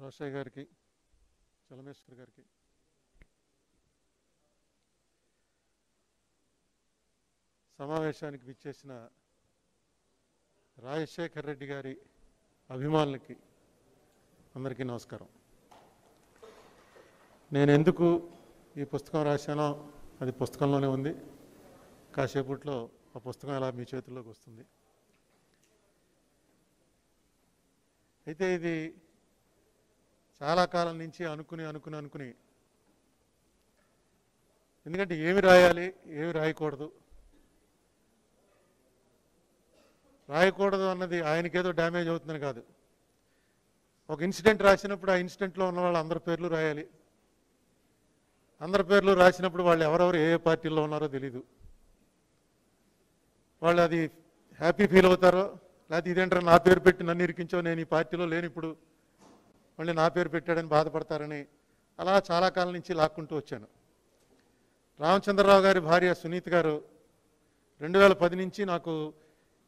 రాజశేఖర్ గారికి చలమేశ్వర్ గారికి. సమావేశానికి విచ్చేసిన రాజశేఖర్ రెడ్డి గారి అభిమానులకి అందరికీ నమస్కారం. నేను ఎందుకు ఈ పుస్తకం రాశానో అది పుస్తకంలోనే ఉంది. కాసేపట్లో ఆ పుస్తకం ఎలా మీ చేతుల్లోకి వస్తుంది. అయితే ఇది చాలా కాలం నుంచి అనుకుని అనుకుని అనుకుని. ఎందుకంటే ఏమి రాయాలి ఏమి రాయకూడదు. రాయకూడదు అన్నది ఆయనకేదో డ్యామేజ్ అవుతుందని కాదు. ఒక ఇన్సిడెంట్ రాసినప్పుడు ఆ ఇన్సిడెంట్లో ఉన్న వాళ్ళు అందరి పేర్లు రాయాలి. అందరి పేర్లు రాసినప్పుడు వాళ్ళు ఎవరెవరు ఏ పార్టీలో ఉన్నారో తెలీదు. వాళ్ళు అది హ్యాపీ ఫీల్ అవుతారో లేకపోతే ఇదేంటారో నా పేరు పెట్టి నన్ను ఇరికించో నేను ఈ పార్టీలో లేని ఇప్పుడు మళ్ళీ నా పేరు పెట్టాడని బాధపడతారని అలా చాలా కాలం నుంచి లాక్కుంటూ వచ్చాను. రామచంద్రరావు గారి భార్య సునీత్ గారు రెండు వేల పది నుంచి నాకు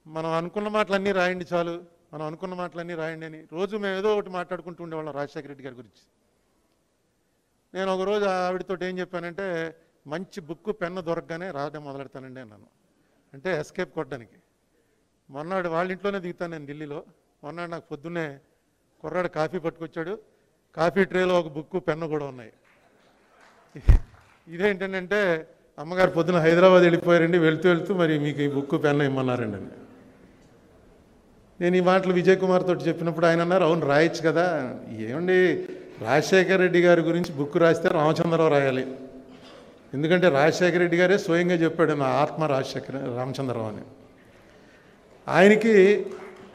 మనం అనుకున్న మాటలన్నీ రాయండి చాలు మనం అనుకున్న మాటలన్నీ రాయండి అని రోజు మేము ఏదో ఒకటి మాట్లాడుకుంటూ ఉండేవాళ్ళం రాజశేఖర రెడ్డి గారి గురించి. నేను ఒక రోజు ఆవిడతో ఏం చెప్పానంటే మంచి బుక్ పెన్ను దొరకగానే రాయడం మొదలెడతానండి అన్నాను. అంటే ఎస్కేప్ కొట్టడానికి. మొన్నాడు వాళ్ళ ఇంట్లోనే దిగుతాను నేను ఢిల్లీలో. మొన్నాడు నాకు పొద్దున్నే కుర్రాడు కాఫీ పట్టుకొచ్చాడు. కాఫీ ట్రేలో ఒక బుక్ పెన్ను కూడా ఉన్నాయి. ఇదేంటంటే అమ్మగారు పొద్దున హైదరాబాద్ వెళ్ళిపోయారండి. వెళ్తూ వెళ్తూ మరి మీకు ఈ బుక్ పెన్ను ఇమ్మన్నారండి. నేను ఈ మాటలు విజయ్ కుమార్ తోటి చెప్పినప్పుడు ఆయన అన్నారు అవును రాయొచ్చు కదా. ఏమండి రాజశేఖర రెడ్డి గారి గురించి బుక్ రాస్తే రామచంద్రరావు రాయాలి. ఎందుకంటే రాజశేఖర రెడ్డి గారే స్వయంగా చెప్పాడు నా ఆత్మ రాజశేఖర రామచంద్రరావు అని. ఆయనకి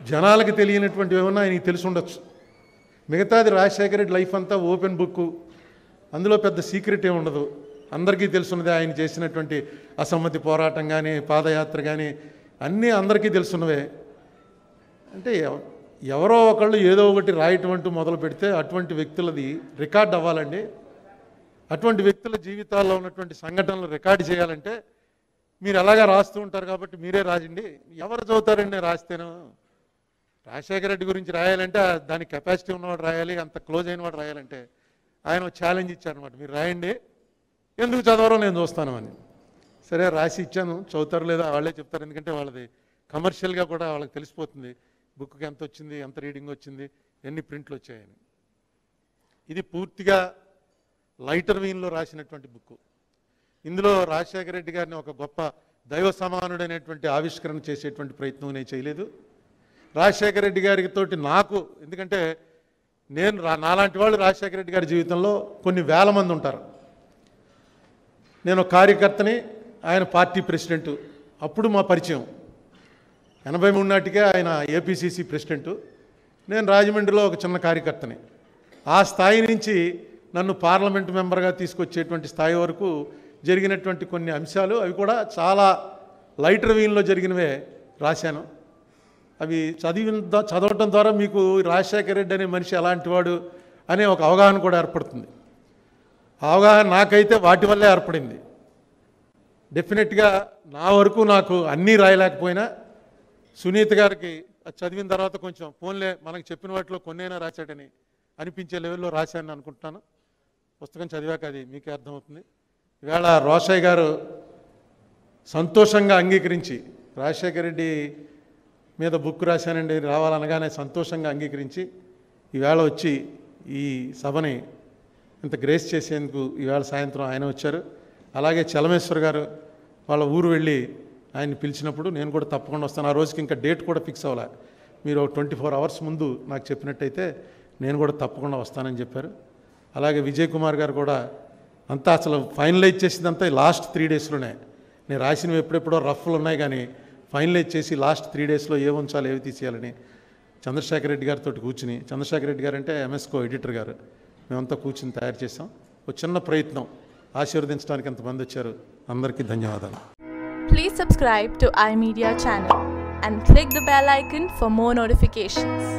జనాలకి తెలియనటువంటి ఏమన్నా ఆయనకి తెలిసి ఉండొచ్చు. మిగతాది రాజశేఖర రెడ్డి లైఫ్ అంతా ఓపెన్ బుక్. అందులో పెద్ద సీక్రెట్ ఏమి ఉండదు. అందరికీ తెలుసున్నది ఆయన చేసినటువంటి అసమ్మతి పోరాటం కానీ పాదయాత్ర కానీ అన్నీ అందరికీ తెలుసున్నవే. అంటే ఎవ- ఎవరో ఒకళ్ళు ఏదో ఒకటి రాయటం అంటూ మొదలు పెడితే అటువంటి వ్యక్తులది రికార్డ్ అవ్వాలండి. అటువంటి వ్యక్తుల జీవితాల్లో ఉన్నటువంటి సంఘటనలు రికార్డు చేయాలంటే మీరు ఎలాగా రాస్తూ ఉంటారు కాబట్టి మీరే రాజండి. ఎవరు చదువుతారండి రాస్తేనో? రాజశేఖర రెడ్డి గురించి రాయాలంటే దాని కెపాసిటీ ఉన్నవాడు రాయాలి అంత క్లోజ్ అయిన వాడు రాయాలంటే ఆయన ఛాలెంజ్ ఇచ్చారనమాట మీరు రాయండి. ఎందుకు చదవరో నేను చూస్తాను అని. సరే రాసి ఇచ్చాను. చదువుతారు లేదా వాళ్ళే చెప్తారు. ఎందుకంటే వాళ్ళది కమర్షియల్గా కూడా వాళ్ళకి తెలిసిపోతుంది. బుక్కి ఎంత వచ్చింది ఎంత రీడింగ్ వచ్చింది ఎన్ని ప్రింట్లు వచ్చాయని. ఇది పూర్తిగా లైటర్ వీన్లో రాసినటువంటి బుక్ ఇందులో రాజశేఖర రెడ్డి గారిని ఒక గొప్ప దైవ సమానుడైనటువంటి ఆవిష్కరణ చేసేటువంటి ప్రయత్నం నేను చేయలేదు. రాజశేఖర రెడ్డి గారికి తోటి నాకు ఎందుకంటే నేను రా నాలాంటి వాళ్ళు రాజశేఖర రెడ్డి గారి జీవితంలో కొన్ని వేల మంది ఉంటారు. నేను కార్యకర్తని ఆయన పార్టీ ప్రెసిడెంట్. అప్పుడు మా పరిచయం. ఎనభై మూడు నాటికే ఆయన ఏపీసీసీ ప్రెసిడెంట్. నేను రాజమండ్రిలో ఒక చిన్న కార్యకర్తని. ఆ స్థాయి నుంచి నన్ను పార్లమెంట్ మెంబర్గా తీసుకొచ్చేటువంటి స్థాయి వరకు జరిగినటువంటి కొన్ని అంశాలు అవి కూడా చాలా లైటర్ వీన్లో జరిగినవే రాశాను. అవి చదివిన చదవటం ద్వారా మీకు రాజశేఖర రెడ్డి అనే మనిషి ఎలాంటి వాడు అనే ఒక అవగాహన కూడా ఏర్పడుతుంది. అవగాహన నాకైతే వాటి వల్లే ఏర్పడింది. డెఫినెట్గా నా వరకు నాకు అన్నీ రాయలేకపోయినా సునీత గారికి అది చదివిన తర్వాత కొంచెం ఫోన్లే మనకు చెప్పిన వాటిలో కొన్నైనా రాశాడని అనిపించే లెవెల్లో రాశాను అనుకుంటున్నాను. పుస్తకం చదివాక అది మీకే అర్థమవుతుంది. ఈవేళ రోషయ్య గారు సంతోషంగా అంగీకరించి రాజశేఖర రెడ్డి మీద బుక్ రాశానండి రావాలనగానే సంతోషంగా అంగీకరించి ఈవేళ వచ్చి ఈ సభని ఇంత గ్రేస్ చేసేందుకు ఈవేళ సాయంత్రం ఆయన వచ్చారు. అలాగే చలమేశ్వర్ గారు వాళ్ళ ఊరు వెళ్ళి ఆయన్ని పిలిచినప్పుడు నేను కూడా తప్పకుండా వస్తాను. ఆ రోజుకి ఇంకా డేట్ కూడా ఫిక్స్ అవ్వాలి. మీరు ట్వంటీ ఫోర్ అవర్స్ ముందు నాకు చెప్పినట్టయితే నేను కూడా తప్పకుండా వస్తానని చెప్పారు. అలాగే విజయ్ కుమార్ గారు కూడా అంతా అసలు ఫైనలైజ్ చేసిందంతా లాస్ట్ త్రీ డేస్లోనే. నేను రాసినవి ఎప్పుడెప్పుడో రఫ్లు ఉన్నాయి కానీ ఫైనలైజ్ చేసి లాస్ట్ త్రీ డేస్లో ఏ ఉంచాలి ఏవి తీసేయాలని చంద్రశేఖర్ రెడ్డి గారితో కూర్చుని చంద్రశేఖర్ రెడ్డి గారు అంటే ఎంఎస్కో ఎడిటర్ గారు. మేమంతా కూర్చుని తయారు చేసాం ఒక చిన్న ప్రయత్నం ఆశీర్వదించడానికి ఎంతమంది వచ్చారు అందరికీ ధన్యవాదాలు. Please subscribe to I media channel and click the bell icon for more notifications